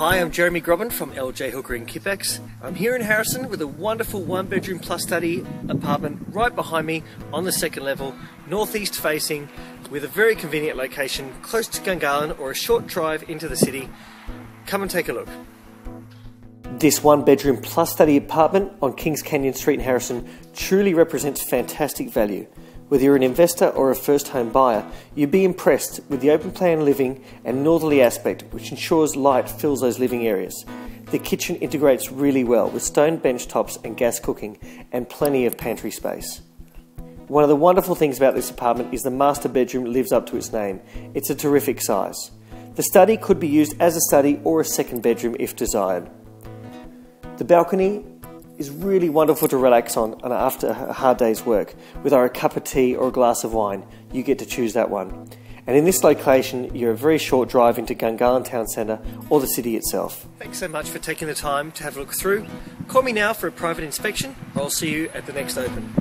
Hi, I'm Jeremy Grobin from LJ Hooker in Kippax. I'm here in Harrison with a wonderful one bedroom plus study apartment right behind me on the second level, northeast facing, with a very convenient location close to Gungahlin or a short drive into the city. Come and take a look. This one bedroom plus study apartment on Kings Canyon Street in Harrison truly represents fantastic value. Whether you're an investor or a first home buyer, you'd be impressed with the open plan living and northerly aspect, which ensures light fills those living areas. The kitchen integrates really well with stone bench tops and gas cooking, and plenty of pantry space. One of the wonderful things about this apartment is the master bedroom lives up to its name. It's a terrific size. The study could be used as a study or a second bedroom if desired. The balcony is really wonderful to relax on and after a hard day's work. With either a cup of tea or a glass of wine, you get to choose that one. And in this location, you're a very short drive into Gungahlin Town Centre or the city itself. Thanks so much for taking the time to have a look through. Call me now for a private inspection, or I'll see you at the next open.